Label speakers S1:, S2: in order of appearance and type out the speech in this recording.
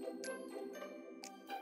S1: you